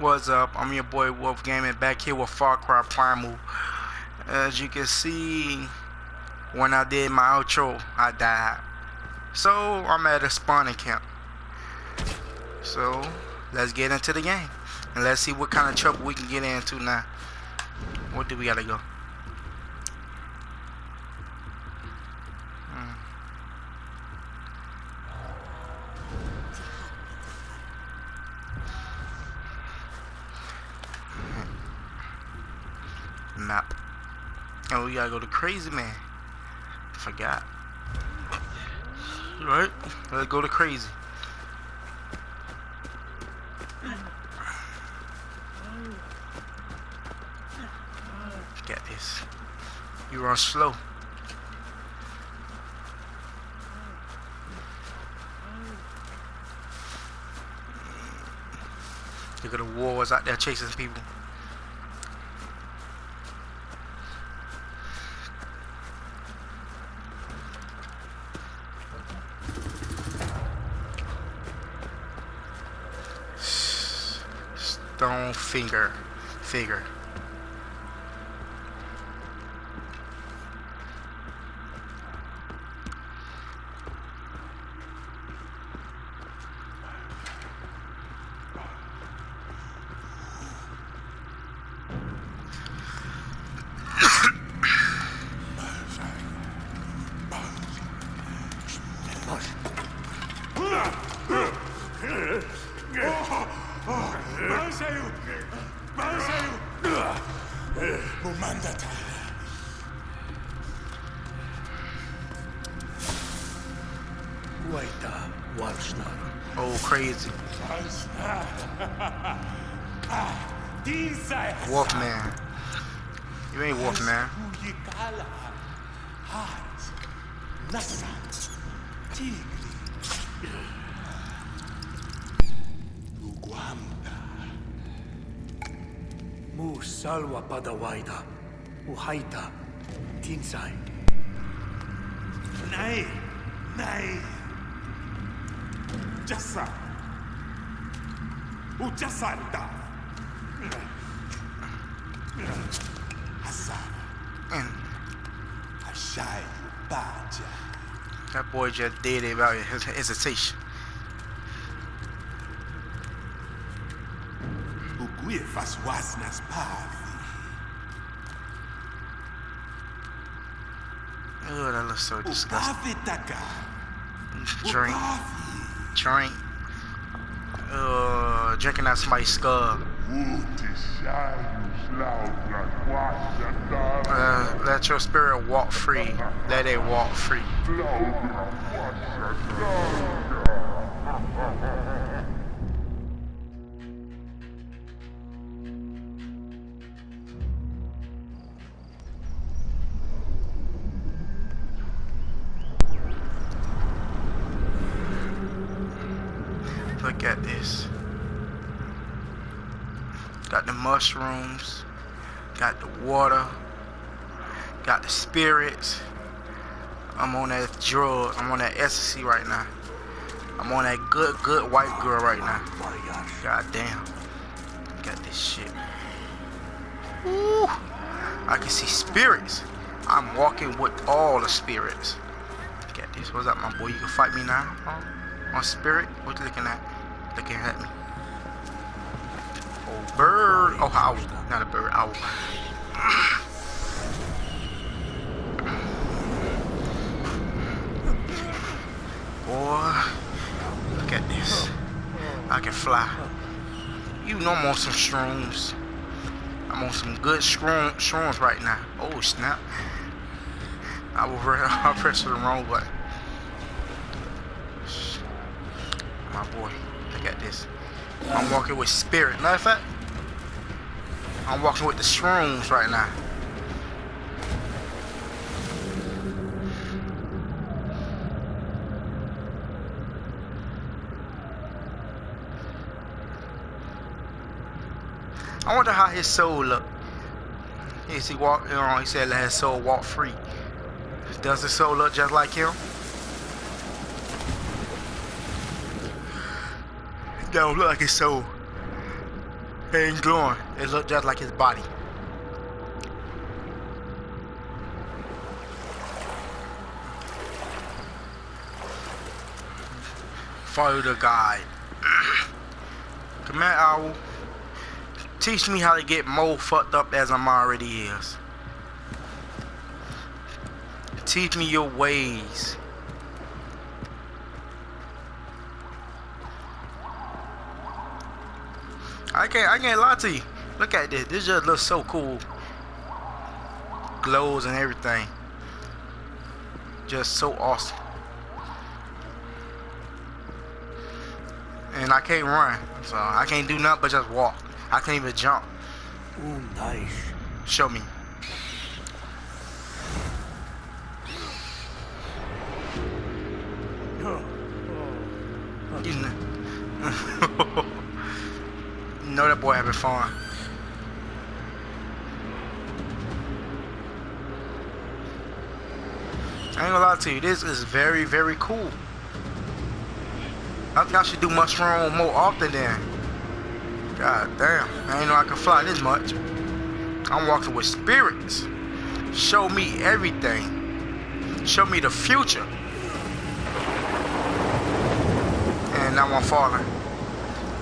What's up? I'm your boy Wolf Gaming back here with Far Cry Primal. As you can see, when I did my outro, I died. So I'm at a spawning camp. So let's get into the game and let's see what kind of trouble we can get into now. What do we gotta go? map. And we gotta go to Crazy Man. Forgot. Right? Let's go to Crazy. Get this. You run slow. Look at the wars out there chasing people. Stone finger figure. Wolfman. You ain't Wolfman. Mu salwa padawaida. Uhaita. Tinsai. Nej, nej. Jassa. Ujasanta. Hassan. And Ashai Baja. that boy just did it about his hesitation. Uguifas wasnas pavi. Oh, that looks so disgusting. Drink, drink. Uh, drinking out somebody's skull. Uh, let your spirit walk free. Let it walk free. Look at this. Got the mushrooms. Got the water. Got the spirits. I'm on that drug. I'm on that ecstasy right now. I'm on that good, good white girl right now. God damn. Got this shit. Ooh. I can see spirits. I'm walking with all the spirits. Got this. What's up, my boy? You can fight me now? Huh? On spirit? What you looking at? Looking at me. Bird. Oh, owl. Not a bird. Owl. Boy, look at this. I can fly. You know I'm on some shrooms. I'm on some good shroom, shrooms right now. Oh, snap. I will I press the wrong button. My boy, look at this. I'm walking with spirit. Matter of fact, I'm walking with the shrooms right now. I wonder how his soul look. Is he walk? You know, he said let his soul walk free. Does his soul look just like him? Don't look like his soul. It ain't glowing. It looked just like his body. Follow the guide. Command Owl. Teach me how to get more fucked up as I'm already is. Teach me your ways. Can't I can't lie to you. Look at this. This just looks so cool. Glows and everything. Just so awesome. And I can't run. So I can't do nothing but just walk. I can't even jump. Ooh, nice. Show me. Know that boy having fun. I ain't gonna lie to you, this is very, very cool. I think I should do mushroom more often then. God damn, I ain't know I could fly this much. I'm walking with spirits. Show me everything. Show me the future. And now I'm falling.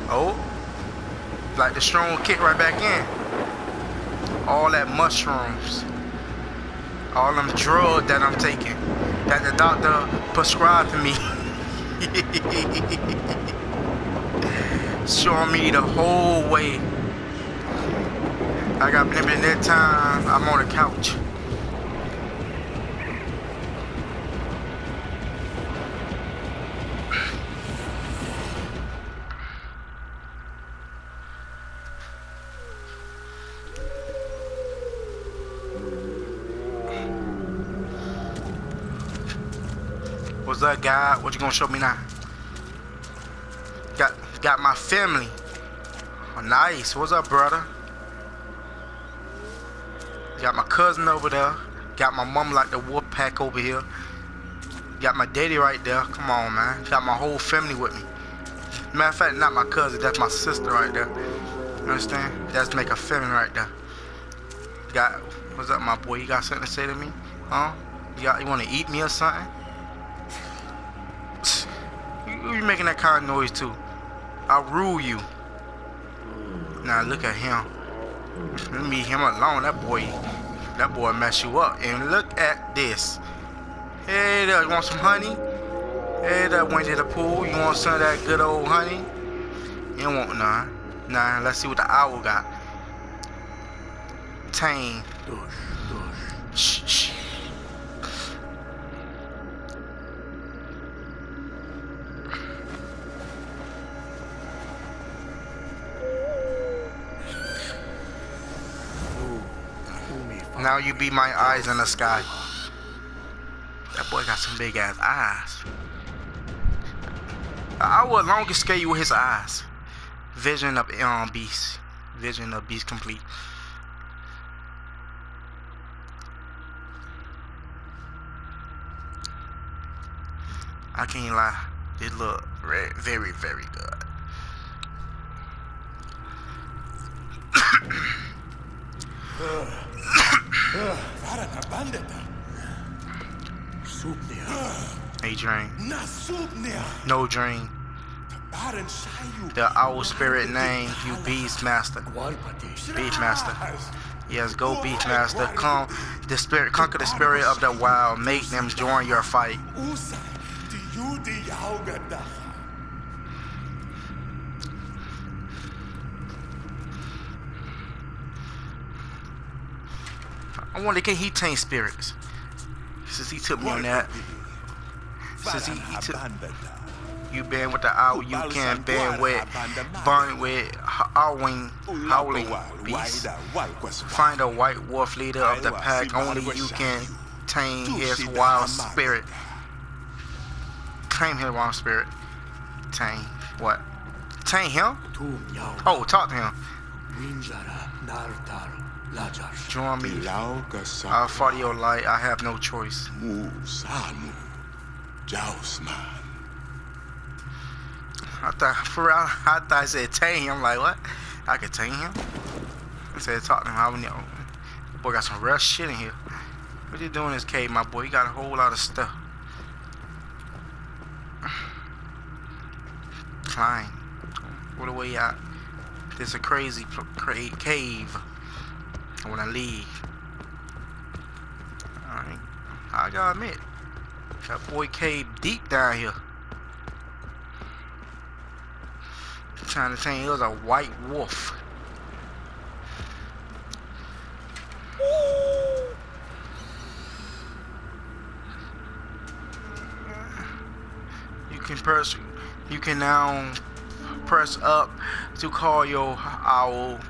Oh. Like the strong kick right back in. All that mushrooms. All them drugs that I'm taking. That the doctor prescribed to me. Showing me the whole way. I got limited time. I'm on the couch. Up, God? What you gonna show me now? Got got my family. Oh, nice. What's up, brother? Got my cousin over there. Got my mom like the wolf pack over here. Got my daddy right there. Come on, man. Got my whole family with me. Matter of fact, not my cousin. That's my sister right there. You understand? That's make a family right there. Got what's up, my boy? You got something to say to me? Huh? You got you want to eat me or something? You, you making that kind of noise too? I'll rule you. Now look at him. Let me him alone. That boy, that boy mess you up. And look at this. Hey there, you want some honey? Hey there, went to the pool. You want some of that good old honey? You don't want none. Nah, let's see what the owl got. Tame. Shh, shh. Now you be my eyes in the sky. That boy got some big ass eyes. I would longest scare you with his eyes. Vision of um beast. Vision of beast complete. I can't lie. It look very, very good. Varana bandeta. Supnia. A dream. No dream. The owl spirit name you beast master. Gualpati. Beastmaster. Yes, go Beastmaster. Come the spirit conquer the spirit of the wild. Make them join your fight. I wonder can he tame spirits? Since he took me on that. Since he, he took you band with the owl, you can band with burn with howling howling beast. Find a white wolf leader of the pack. Only you can tame his wild spirit. Tame his wild spirit. Tame what? Tame him? Oh, talk to him. Winjara. Join me. I'll follow your light. I have no choice. Musamu. Jausman. I thought for real, I thought I said tame. I'm like, what? I can tame him. Instead of talking to him, I would know. Boy got some real shit in here. What you doing in this cave, my boy? You got a whole lot of stuff. Climb. What a way out. This a crazy cra- cave. I wanna leave. Alright. I gotta admit. That boy cave deep down here. trying to say it was a white wolf. You can press, you can now press up to call your owl.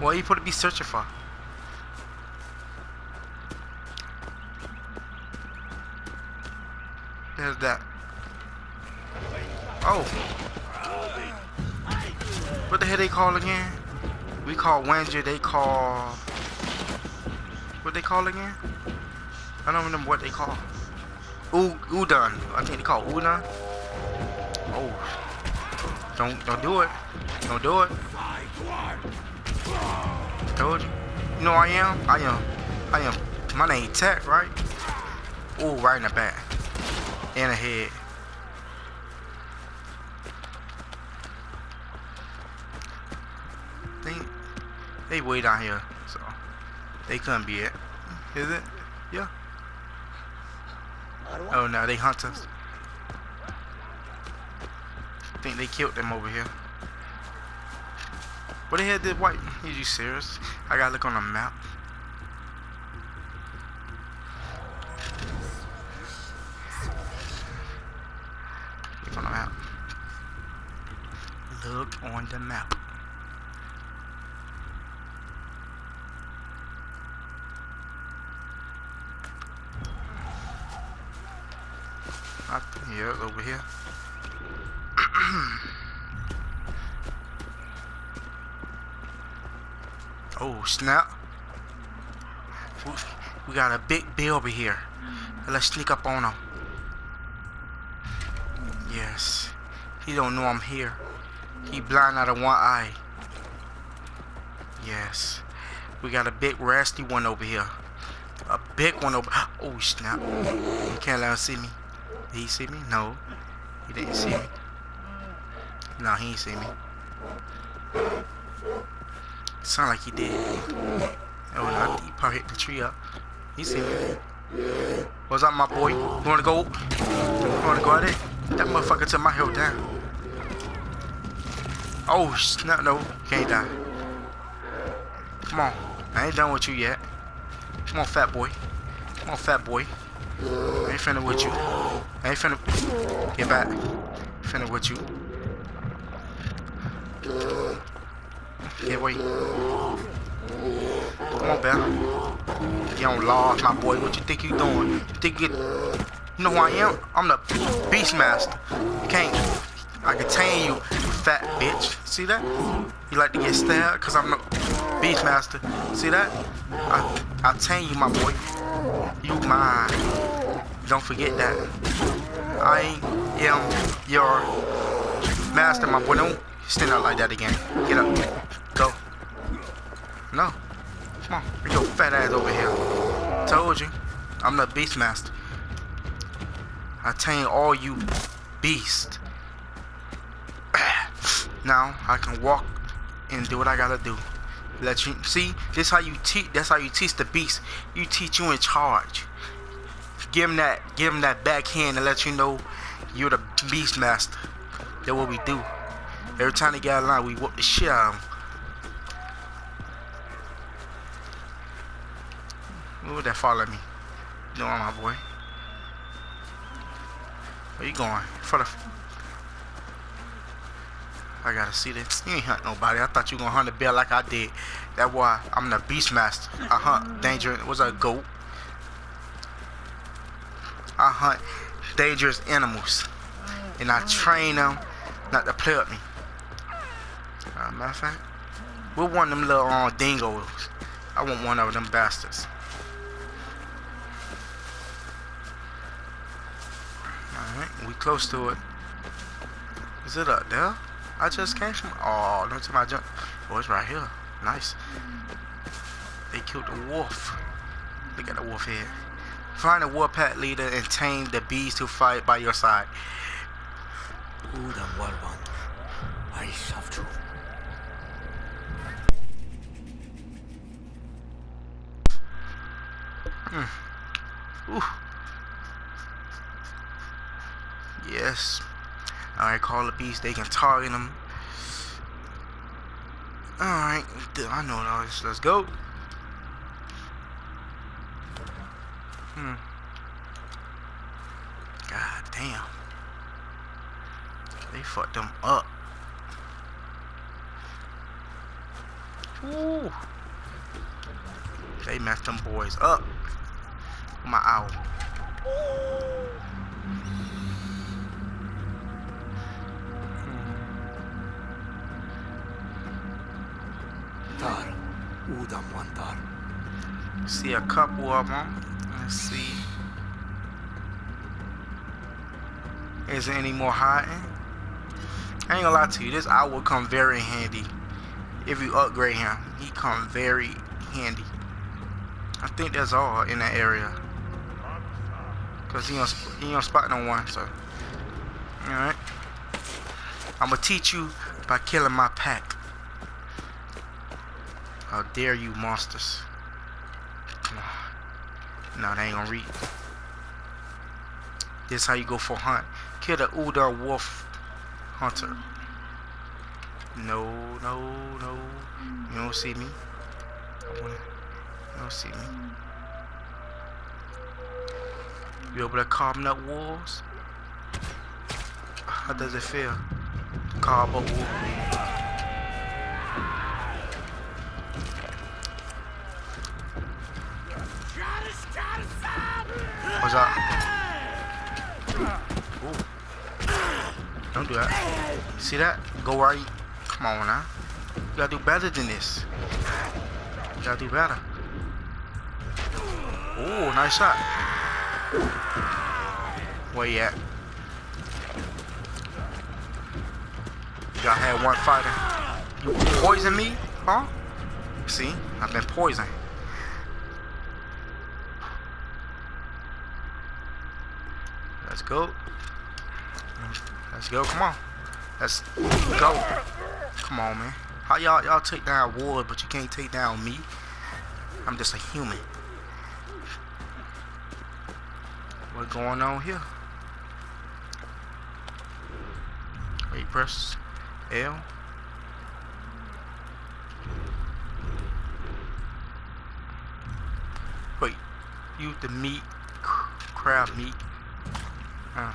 What are you supposed to be searching for? There's that. Oh. What the hell they call again? We call Wanger, they call... What they call again? I don't remember what they call. U Udam. I think they call Udam. Oh. Don't don't do it. Don't do it. Told you. You know I am? I am. I am. My name Tech, right? Ooh, right in the back. In the head. They, they way down here, so they couldn't be it. Is it? Yeah. Oh no, they hunt us. think they killed them over here. What the hell did white? Are you serious? I gotta look on the map. Look on the map. Look on the map. Not here, over here. oh, snap. We, got a big bill over here. Let's sneak up on him. Yes. He don't know I'm here. He blind out of one eye. Yes. We got a big rasty one over here. A big one over. Oh snap! He can't let him see me. Did he see me? No. He didn't see me. No, he ain't see me. Sound like he did. Oh no, he probably hit the tree up. He see me. What's up, my boy? You wanna go? You wanna go at it? That motherfucker took my health down. Oh snap! No, can't die. Come on, I ain't done with you yet. Come on, fat boy. Come on, fat boy. I ain't finna with you. I ain't finna. Get back. Finna with you. Get away. Come on, Bell. You don't laugh, my boy. What you think you doing? You think you... You know who I am? I'm the Beastmaster. You can't... I can tame you, you fat bitch. See that? You like to get stabbed? Because I'm the Beastmaster. See that? I, I tame you, my boy. You mine. Don't forget that. I am your master, my boy. Don't stand out like that again. Get up. No. Come on. Bring your fat ass over here. Told you. I'm the Beastmaster. I tame all you beasts. now I can walk and do what I gotta do. Let you see. This how you teach. That's how you teach the beast. You teach you in charge. Give him that. Give him that backhand and let you know you're the beast master. That's what we do. Every time they get of line, we whoop the shit out of them. Who that follow me? You know, my boy. Where you going? For the. I gotta see this. You ain't hunt nobody. I thought you gonna hunt a bear like I did. That's why I'm the beast master. I hunt danger. Was a goat. I hunt dangerous animals, and I train them not to play with me. Uh, matter of fact, we're one of them little uh, dingoes. I want one of them bastards. Alright, we close to it. Is it up there? I just came from. Oh, no to my jump. Oh, it's right here. Nice. They killed the wolf. Look at the wolf head. Find a warpath leader and tame the beast who fight by your side. Udam Walvan. I Shavju. Hmm. Ooh. Yes. Alright, call the beast. They can target them. Alright. I know this. Let's go. Hmm. God damn. They fucked them up. Ooh. They messed them boys up. My owl. Tar. Udam Wantar. See a couple of them. Let's see. Is there any more hiding? I ain't gonna lie to you, this owl will come very handy. If you upgrade him, he come very handy. I think that's all in that area. Cause he don't, he don't spot no one, so. Alright. I'm gonna teach you by killing my pack. How dare you monsters. No, they ain't gonna read. This how you go for hunt. Kill the Udar wolf hunter. No, no, no. You don't see me. You don't see me. You able to calm up wolves? How does it feel? Calm up. What's up? Ooh. Don't do that. See that? Go right. Come on now. You gotta do better than this. You gotta do better. Ooh, nice shot. Where you at? Y'all had one fighter. You poison me? Huh? See? I've been poisoned. Let's go. Let's go. Come on. Let's go. Come on, man. How y'all y'all take down wood, but you can't take down me? I'm just a human. What going on here? Wait, press L. Wait, you the meat, crab meat. Uh.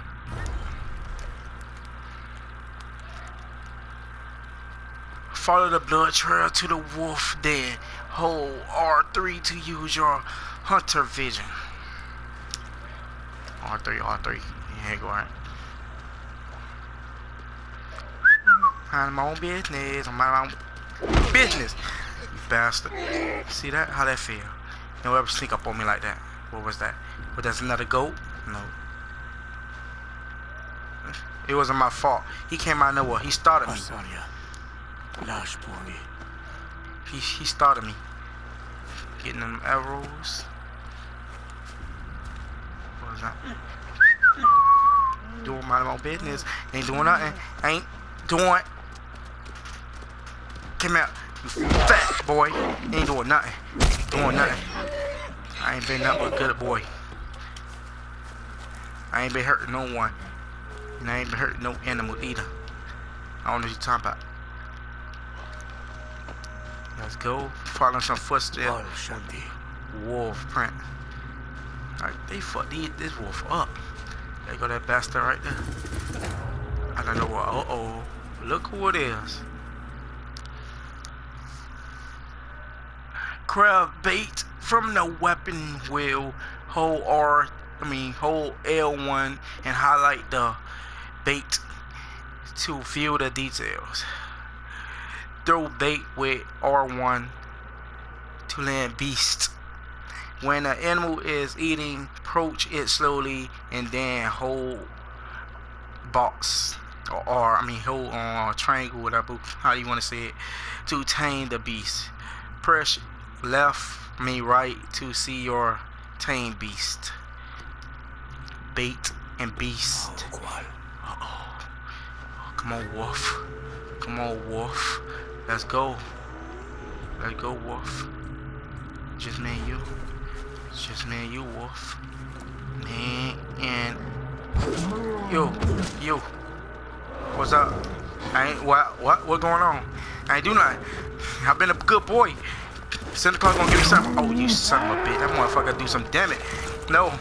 Follow the blood trail to the wolf den. Hold R3 to use your hunter vision. R3, R3. Yeah, go right. Mind my own business. I'm my own business. You bastard. See that? How that feel? Don't ever sneak up on me like that. What was that? But that's another goat? No. It wasn't my fault. He came out of nowhere. He started me. He, he started me. Getting them arrows. What was that? Doing my own business. Ain't doing nothing. Ain't doing. Come out. You fat boy. Ain't doing nothing. Doing nothing. I ain't been nothing but good boy. I ain't been hurting no one. And I ain't hurting no animal either. I don't know what you're talking about. Let's go. Following some footsteps. Al Shanti. Wolf print. Alright, they fucked these, this wolf up. There go that bastard right there. I don't know what. Uh oh. Look who it is. Crab bait from the weapon wheel. Hold R, I mean hold L1 and highlight the bait to view the details. Throw bait with R1 to land beast. When an animal is eating, approach it slowly and then hold box or I mean hold on triangle, whatever, how you want to say it, to tame the beast. Press left, I mean right, to see your tame beast. Bait and beast. Oh, ¿cuál? Come on, Wolf. Come on, Wolf. Let's go. Let's go, Wolf. Just me and you. Just me and you, Wolf. Me and you. You. What's up? I ain't what what what going on? I ain't do nothing. I've been a good boy. Santa Claus gonna give me something. Oh, you son of a bitch. That motherfucker do some damn it. No.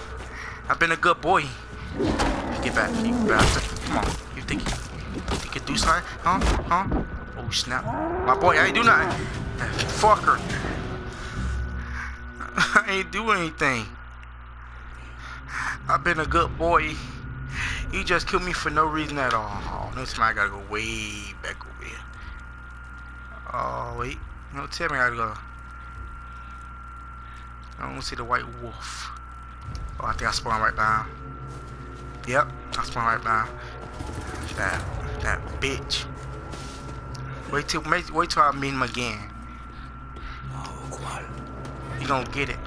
I've been a good boy. Get back, you bastard. Come on. You think you, you do something? Huh? Huh? Oh snap. My boy, I ain't do nothing. Fucker. I ain't do anything. I've been a good boy. You just killed me for no reason at all. Oh, next time I gotta go way back over here. Oh, wait. No, tell me I gotta go. I don't see the white wolf. Oh, I think I spawned right down. Yep, I spawned right down. That, that bitch. Wait till, wait, till I meet him again. You gonna get it.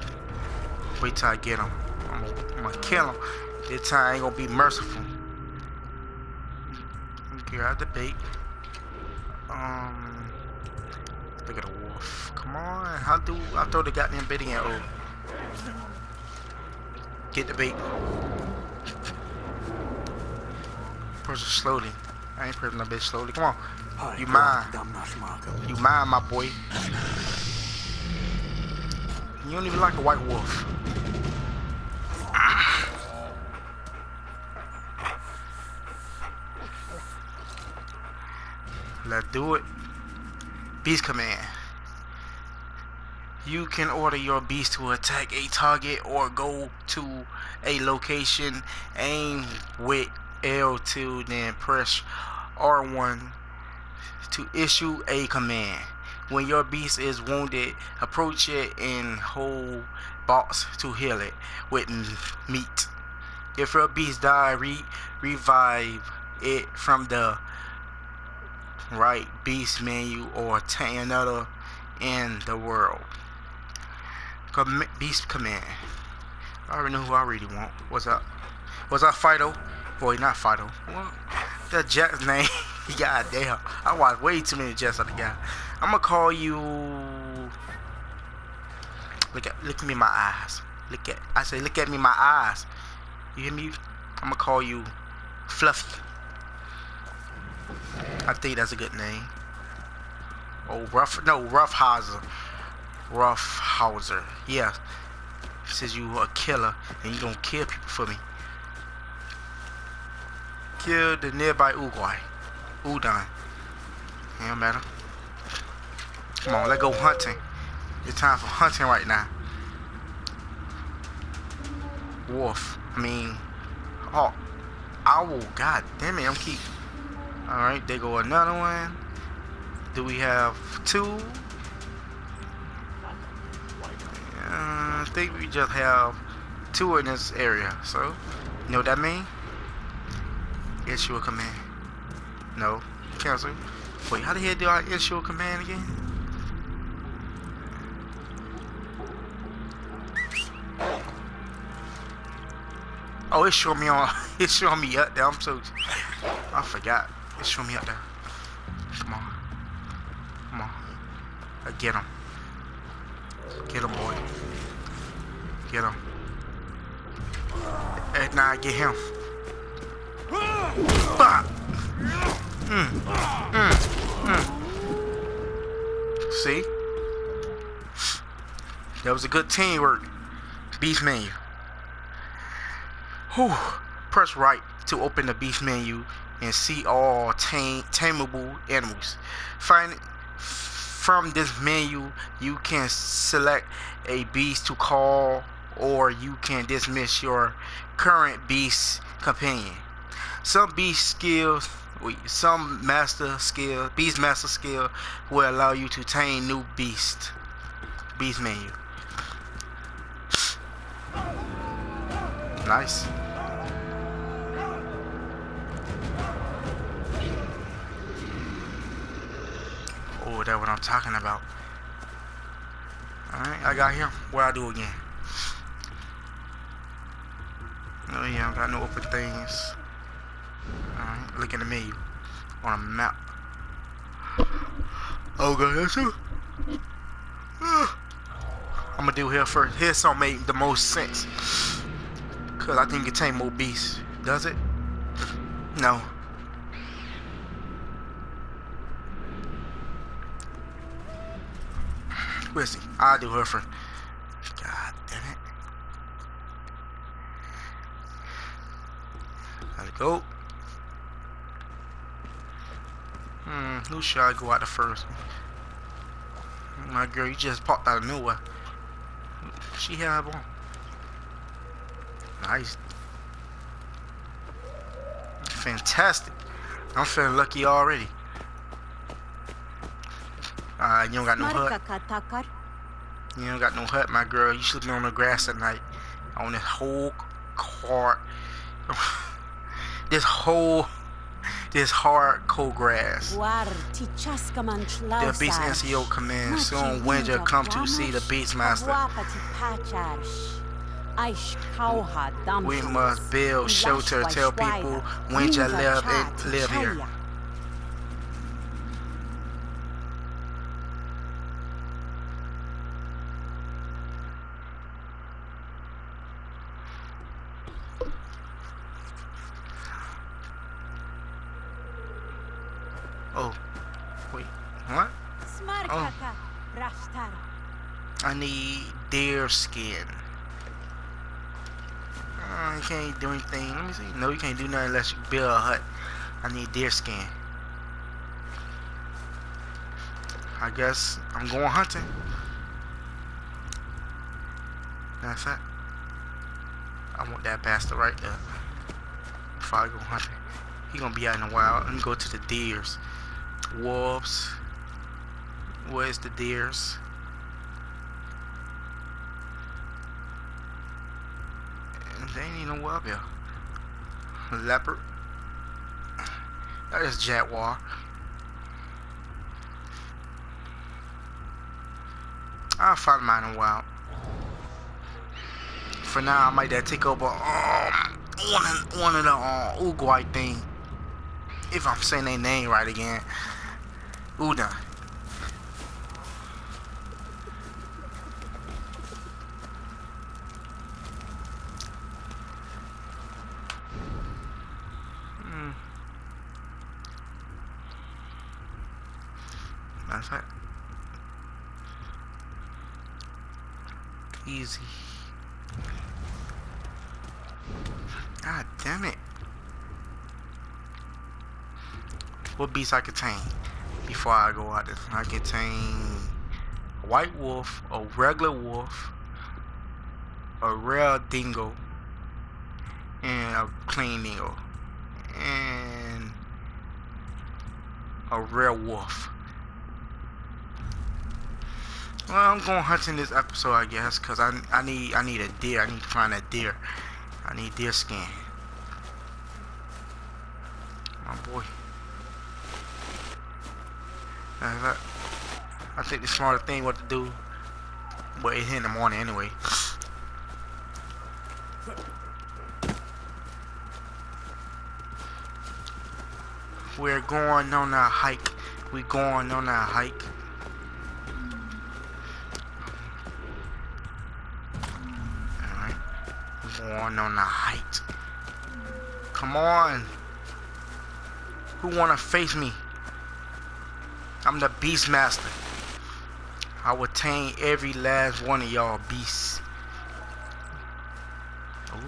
Wait till I get him. I'm gonna, kill him. This time I ain't gonna be merciful. Out the bait. Um, look at the wolf. Come on, how do I throw the goddamn bait in? Oh, get the bait. It slowly. I ain't pressing the bait slowly. Come on, You mine. Dam nasz maga. you mine, my boy. You don't even like a white wolf. Let's do it. Beast command. You can order your beast to attack a target or go to a location, aim with L2, then press R1 to issue a command. When your beast is wounded, approach it and hold box to heal it with meat. If your beast die, re- revive it from the right beast menu or obtain another in the world. Com- beast command. I already know who I really want. What's up? What's up, Fido? Boy, not Fido. What? That Jack's name. God damn. I watched way too many Jets on the guy. I'm gonna call you. Look at look at me in my eyes. Look at I say look at me in my eyes. You hear me? I'm gonna call you Fluffy. I think that's a good name. Oh, rough no Rough Hauser. Rough Hauser. Yeah. Says you a killer and you gonna kill people for me. Kill the nearby Uruguay. Udam. It matter. Come on, let's go hunting. It's time for hunting right now. Wolf. I mean, oh, owl. God damn it, I'm keep. All right, there go another one. Do we have two? Uh, I think we just have two in this area. So, you know what that mean? Issue a command. No. Cancel. Wait, how the hell do I issue a command again? Oh, it's showing me on. It's showing me up there. I'm so. I forgot. It's showing me up there. Come on. Come on. I get him. Get him, boy. Get him. And now I get him. See? That was a good teamwork. Beef menu. Whew. Press right to open the beef menu and see all tame, tameable animals. Find from this menu, you can select a beast to call, or you can dismiss your current beast companion. Some beast skills, some master skill, beast master skill will allow you to tame new beast. Beast menu. Nice. Oh, that's what I'm talking about. Alright, I got here. What I do again? Oh yeah, I got no open things. Mm-hmm. Alright, look at me. On a map. Oh god, that's it. I'm gonna do here first. Here some make the most sense. Cause I think it contain more beasts. Does it? No. Where's he? I'll do her first. God damn it. Gotta go. Hmm, who should I go out the first? My girl, you just popped out of nowhere. She have on. Nice. Fantastic. I'm feeling lucky already. Uh, you don't got no hut. You don't got no hut, my girl. You sleeping on the grass at night. On this whole cart. this whole this hard cold grass. The Beast NCO command. Soon Winter come to see the Beast Master. We must build shelter, tell people Winter live and live here. Oh, wait, what? Smarkaka Rashtar. I need skin. Uh, you can't do anything. Let me see. No, you can't do nothing unless you build a hut. I need deer skin. I guess I'm going hunting. That's it. I want that bastard right there. Before I go hunting. He gonna be out in a while. Let me go to the deers. Wolves. Where's the deers? And They ain't even up here. Leopard. That is jaguar. I'll find mine in a while. For now, I might take over um, one of, one of the uh, Uruguay thing. If I'm saying their name right again. Una. Hmm. That's it. Easy. God damn it. What beast I contain before I go out this? I contain a white wolf, a regular wolf, a rare dingo, and a clean dingo, and a rare wolf. Well, I'm going hunting this episode, I guess, cause I I need I need a deer. I need to find a deer. I need deer skin. My boy. Uh, I think the smarter thing what to do, but it's in the morning anyway. We're going on a hike. We're going on a hike. Going on a hike. Come on. Who wanna face me? I'm the beast master. I will tame every last one of y'all beasts. Ooh.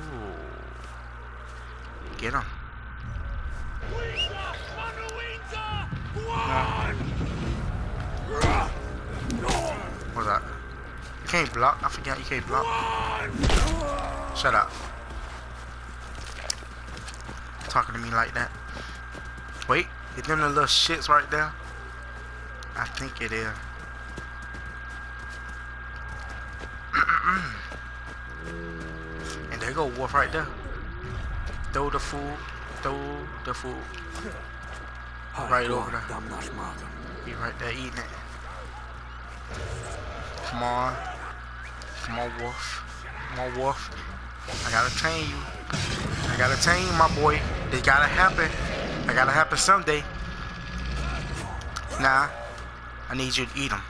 Get him. What's that? You can't block. I forgot you can't block. Shut up. Talking to me like that. Wait, is them the little shits right there? I think it is. and there go Wolf right there. Throw the food. Throw the food. Right over there. Damn nasz magam. He right there eating it. Come on. Come on, Wolf. Come on, Wolf. I gotta tame you. I gotta tame you, my boy. They gotta happen. I gotta happen someday. Nah. I need you to eat them.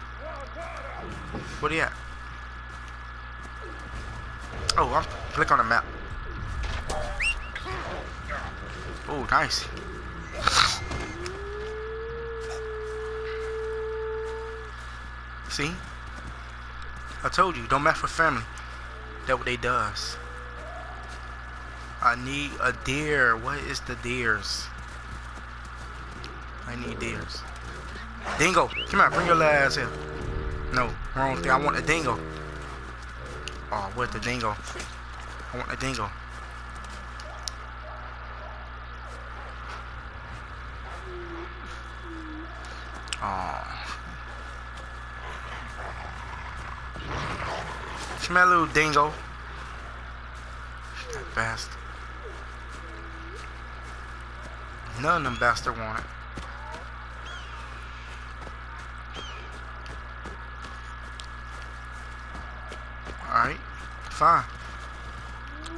Where he at? Oh, I'm click on the map. Oh, nice. See? I told you, don't mess with family. That what they does. I need a deer. What is the deers? I need deers. Dingo, come here, bring your ass here. No, wrong thing. I want a dingo. Oh, where's the dingo? I want a dingo. Oh. Smell little dingo. That bastard. None of them bastard want it. Alright, fine.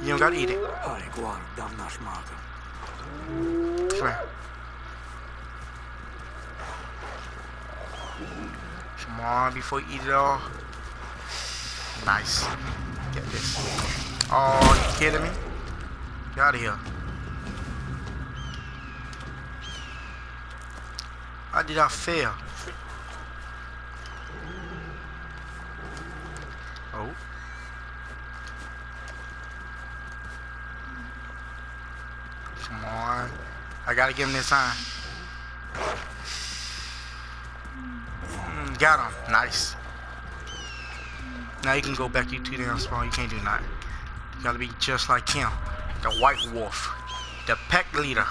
You don't gotta eat it. Ai, guarda, una smaga. Come here. Come on, before you eat it all. Nice. Get this. Oh, you kidding me? Get out of here. How did I fail? Oh. Come on. I gotta give him this time. Mm, got him. Nice. Now you can go back. You too damn small. You can't do nothing. You gotta be just like him. The white wolf. The pack leader.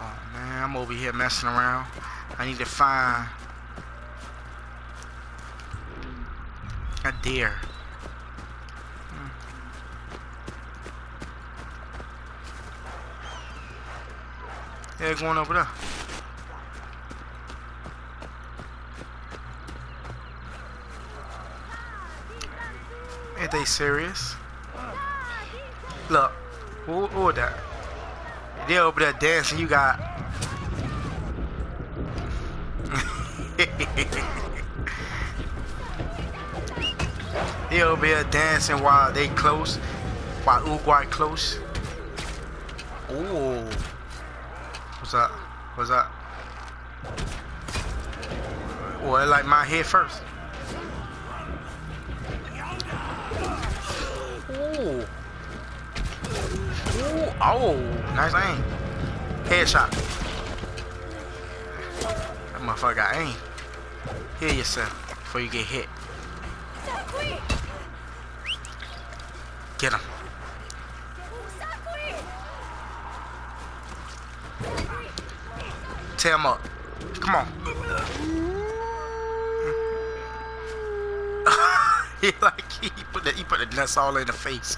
Oh man, I'm over here messing around. I need to find a deer. Yeah, going over there. Ain't they serious? Look, who, who that? They over there dancing. You got. they over there dancing while they close, while Uruguay close. Ooh. What's up? Well, like my head first. Ooh. Ooh. Oh, nice aim. Headshot. That motherfucker got aim. Heal yourself before you get hit. Get him. Tear him up. Come on. he like he put the he put the nuts all in the face.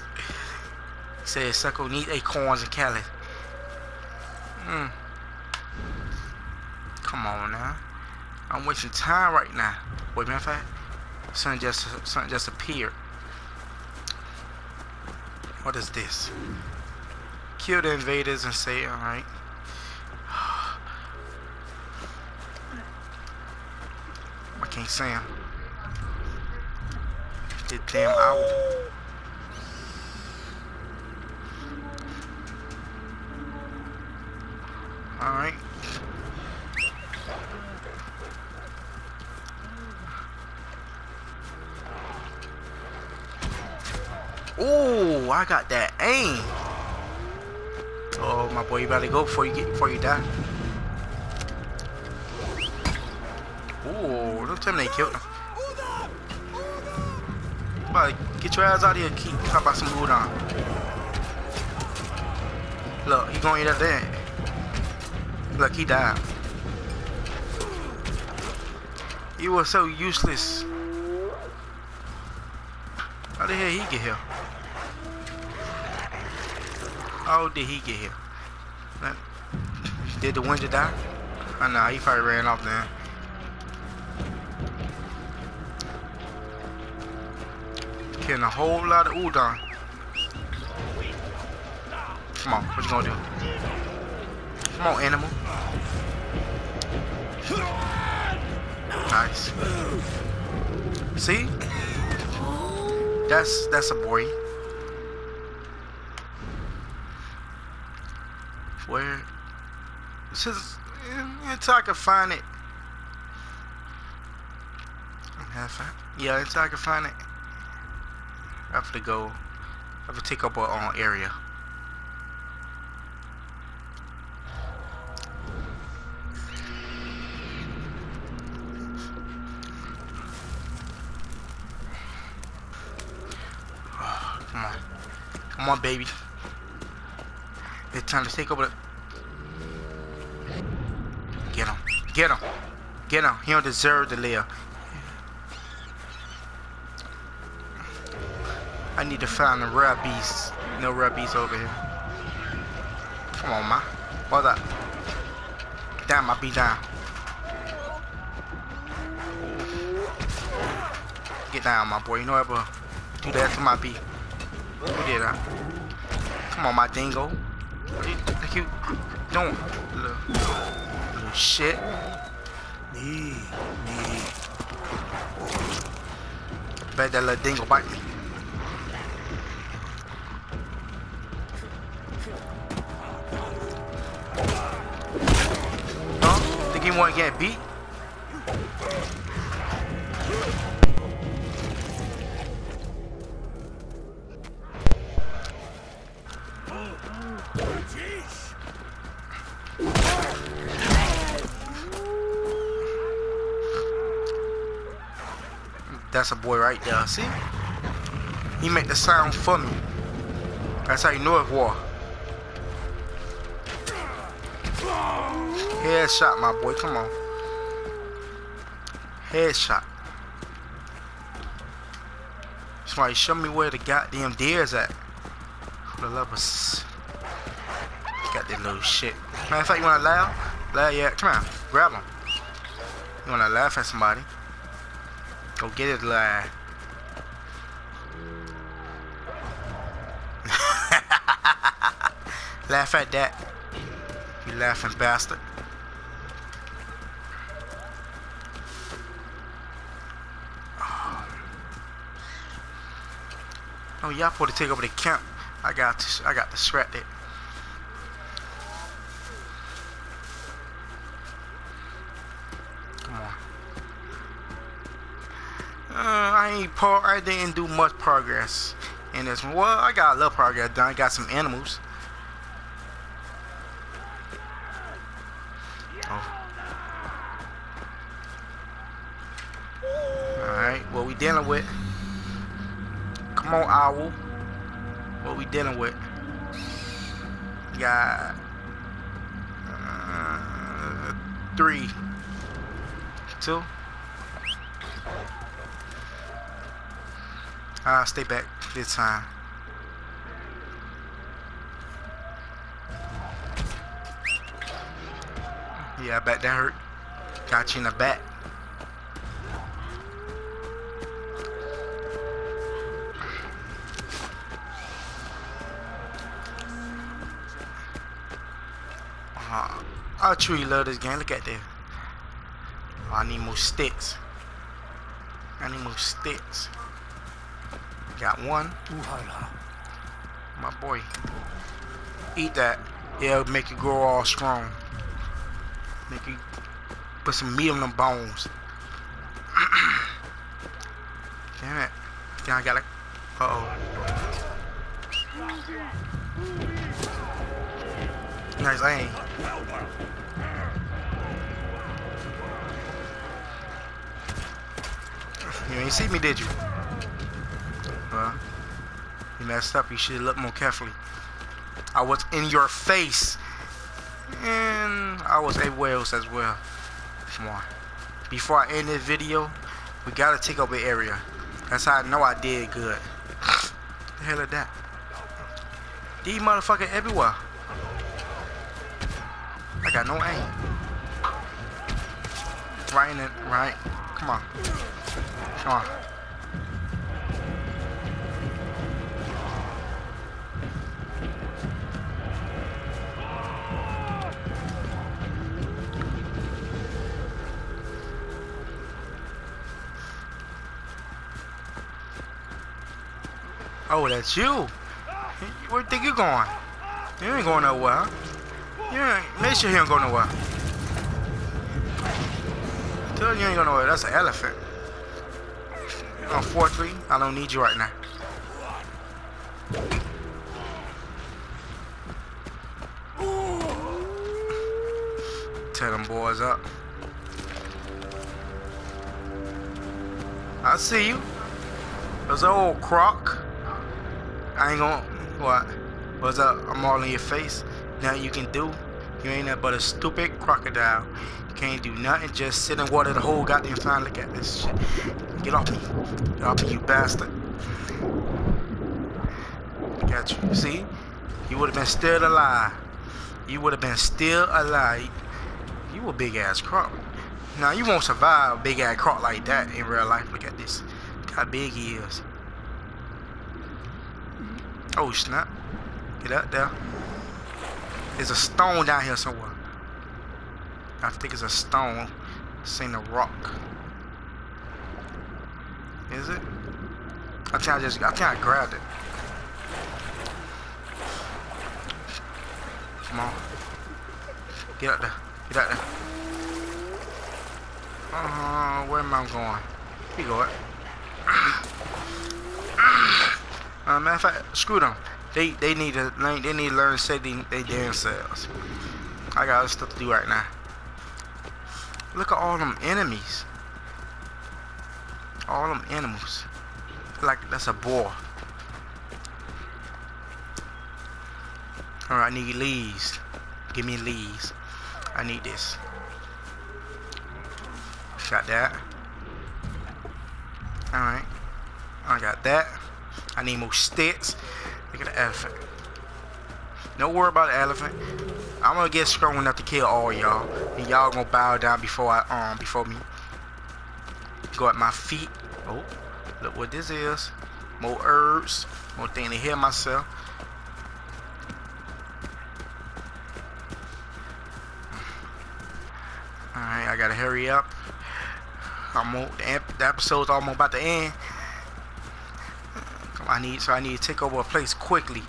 He said Sucko need acorns and Cali. Hmm. Come on now. I'm wasting time right now. Wait, matter of fact, something just something just appeared. What is this? Kill the invaders and say, alright. Him. The damn owl. Alright. Ooh, I got that aim. Oh, my boy, you better go before you get before you die. Ooh, don't tell me they killed him. About get your ass out of here, keep talk about some Udam. Look, he gonna eat up there. Look, he died. You were so useless. How the hell he get here? How did he get here? Did the winter die? Oh, I know, he probably ran off then. Killing a whole lot of Udam. Come on, what you gonna do? Come on, animal. Nice. See? That's that's a boy. Where? This is until I can find it. Yeah, until I can find it. Have to go. Have to take up our uh, own area. Come on. Come on, baby. It's time to take over the... Get him. Get him. Get him. He don't deserve to live. I need to find the rare beasts. No rare beasts over here. Come on, ma. What up? Damn, I be down. Get down, my boy. You know ever do that to my bee. Who did that? Come on, my dingo. What you, what you doing? Little, little shit. Me, me. Bet that little dingo bite me. Think he wanna get beat? That's a boy right there. See? He make the sound for me. That's how you know it's war. Headshot, my boy. Come on. Headshot. Somebody show me where the goddamn deer's at. For the love of s- Got that little shit. Matter of fact, you wanna laugh? Laugh, yeah. Come on. Grab him. You wanna laugh at somebody? Go get it, lad. Laugh at that. You laughing bastard. Y'all supposed to take over the camp. I got to, I got distracted. Come on. Uh, I ain't par I didn't do much progress in this one. Well, I got a little progress done. I got some animals. Oh. Alright, what we dealing with? Come on, owl. What we dealing with? Got uh, three, two. I'll stay back this time. Yeah, I bet that hurt. Got you in the back. I truly love this game. Look at this. Oh, I need more sticks. I need more sticks. Got one. My boy. Eat that. It'll make you grow all strong. Make you put some meat on them bones. Damn it. Then I gotta. Uh oh. Nice aim. Ain't see me, did you? Well, you messed up. You should look more carefully. I was in your face. And I was everywhere else as well. Come on. Before I end this video, we gotta take over the area. That's how I know I did good. the hell is that? These motherfuckers everywhere. I got no aim. Right in it, right? Come on. Come on. Oh, that's you. Where think you going? You ain't going nowhere. You ain't, make sure you ain't going nowhere. Tell you ain't going nowhere. That's an elephant. On 4-3, I don't need you right now. Tell them boys up. I see you. There's an old croc. I ain't gonna what? What's up? I'm all in your face. Nothing you can do. You ain't nothing but a stupid crocodile. Can't do nothing. Just sit in water the whole goddamn time. Look at this shit. Get off me. Get off me, you bastard. Got you. See? You would have been still alive. You would have been still alive. You a big ass croc. Now you won't survive a big ass croc like that in real life. Look at this. Look how big he is. Oh snap. Get up there. There's a stone down here somewhere. I think it's a stone. It's ain't a rock. Is it? I think I just I think I grabbed it. Come on. Get out there. Get out there. Uh, where am I going? Here you go. Uh, matter of fact, screw them. They they need to learn. They need to learn say they, they damn selves. I got other stuff to do right now. Look at all them enemies. All them animals. Like that's a boar. Alright, I need leaves. Give me leaves. I need this. Got that. Alright. I got that. I need more sticks. Look at the elephant. Don't worry about the elephant. I'm gonna get strong enough to kill all y'all. And y'all gonna bow down before I um before me. Go at my feet. Oh, look what this is. More herbs. More thing to heal myself. Alright, I gotta hurry up. I'm on, the, episode's almost about to end. I need so I need to take over a place quickly.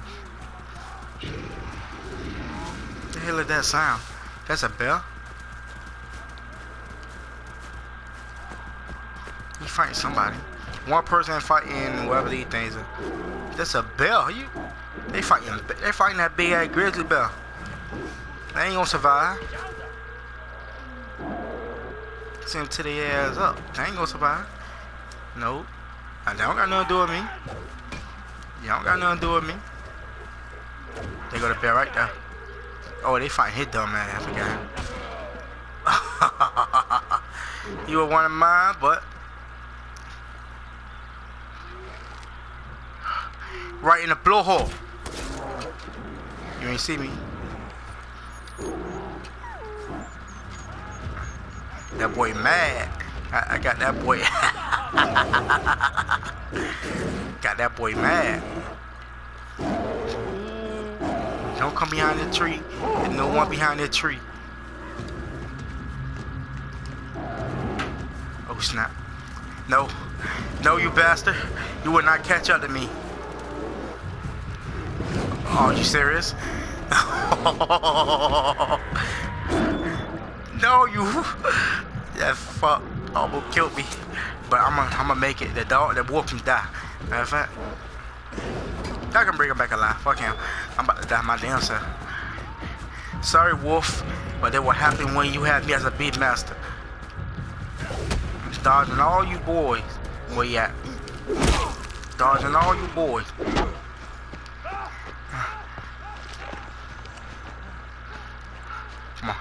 Hell is that sound? That's a bell. You fighting somebody. One person fighting whatever these things are. That's a bell. You they fighting they fighting that big ass grizzly bear. They ain't gonna survive. Send to their ass up. They ain't gonna survive. Nope. I don't got nothing to do with me. You don't got nothing to do with me. They go to bed right there. Oh, they find his dumb ass again. you were one of mine, but right in the blowhole. You ain't see me. That boy mad. I, I got that boy. got that boy mad. Don't come behind the tree. There's no one behind the tree. Oh snap. No. No, you bastard. You will not catch up to me. Oh, you serious? no, you. That fuck almost killed me. But I'm gonna I'm make it. The dog, the wolf can die. Matter of fact, I can bring him back alive. Fuck him. I'm about to die my damn self. Sorry, wolf, but that what happened when you had me as a beast master. Dodging all you boys. Where you at? Dodging all you boys. Come on.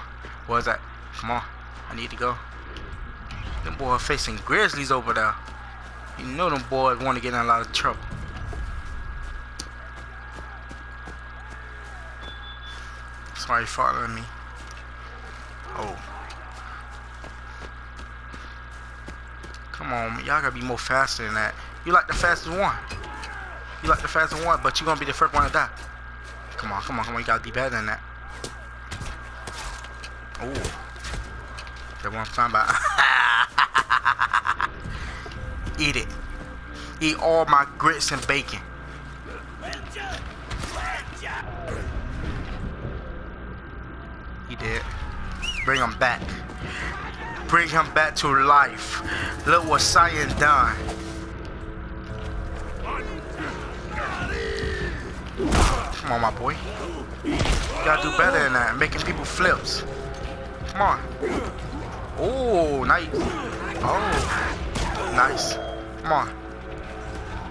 Where's that? Come on. I need to go. Them boys facing grizzlies over there. You know them boys want to get in a lot of trouble. Sorry following me. Oh. Come on, y'all gotta be more faster than that. You like the fastest one. You like the fastest one, but you gonna be the first one to die. Come on, come on, come on. You gotta be better than that. Oh. What I'm talking about. Eat it. Eat all my grits and bacon. Did. Bring him back. Bring him back to life. Look what science done. Come on, my boy. You gotta do better than that. Making people flips. Come on. Oh, nice. Oh, nice. Come on.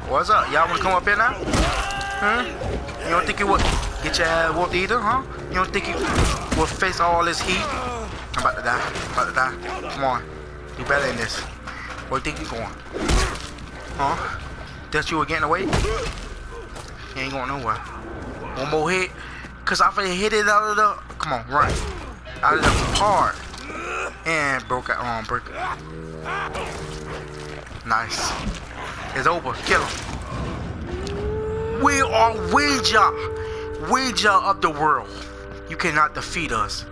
What's up? Y'all wanna come up here now? Huh? You don't think you would get your ass whooped either, huh? You don't think you will face all this heat? I'm about to die. I'm about to die. Come on. Do better than this. Where you think you're going? Huh? That you were getting away? You ain't going nowhere. One more hit. Cause I finna hit it out of the come on, run. Out of the hard. And broke it um, arm, broke it. Nice. It's over. Kill him. We are Wenja. Wenja of the world. You cannot defeat us.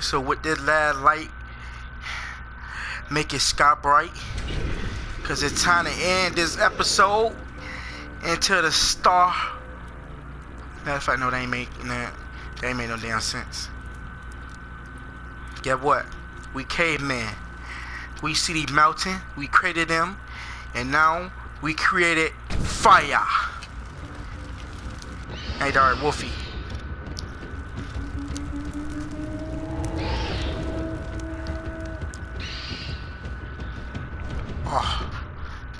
So with this last light, make it sky bright. Cause it's time to end this episode into the star. Matter of fact, no, they ain't make nah, they ain't made no damn sense. Get what? We cavemen. We see the mountain, we created them, and now we created fire. Hey, Dark Wolfie. Oh,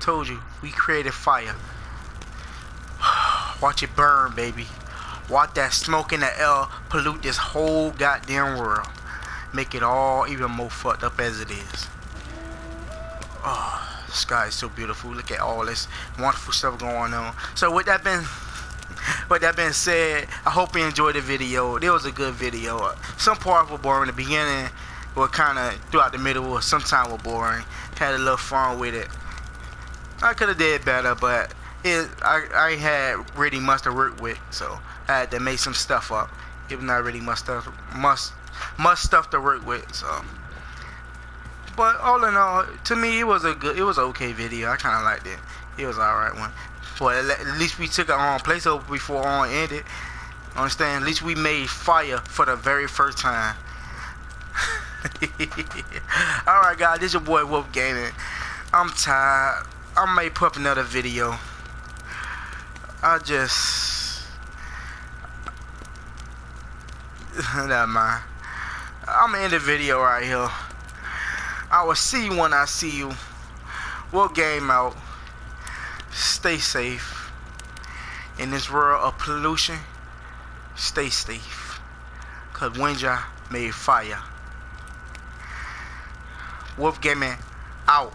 told you, we created fire. Watch it burn, baby. Watch that smoke in the air pollute this whole goddamn world. Make it all even more fucked up as it is. Oh, the sky is so beautiful. Look at all this wonderful stuff going on. So with that being with that being said, I hope you enjoyed the video. It was a good video. Some parts were boring. In the beginning were kind of throughout the middle or sometimes were boring. Had a little fun with it. I could have did better, but it I, I had really much to work with, so I had to make some stuff up. Even not really much stuff, much much stuff to work with. So, but all in all, to me it was a good, it was okay video. I kind of liked it. It was all right But at least we took our own place over before on ended. Understand? At least we made fire for the very first time. Alright guys, this your boy Wolf Gaming. I'm tired. I may put up another video. I just never mind. I'm end the video right here. I will see you when I see you. Wolf Game out. Stay safe. In this world of pollution, stay safe. Cause Wenja made fire. Wolf Gaming out.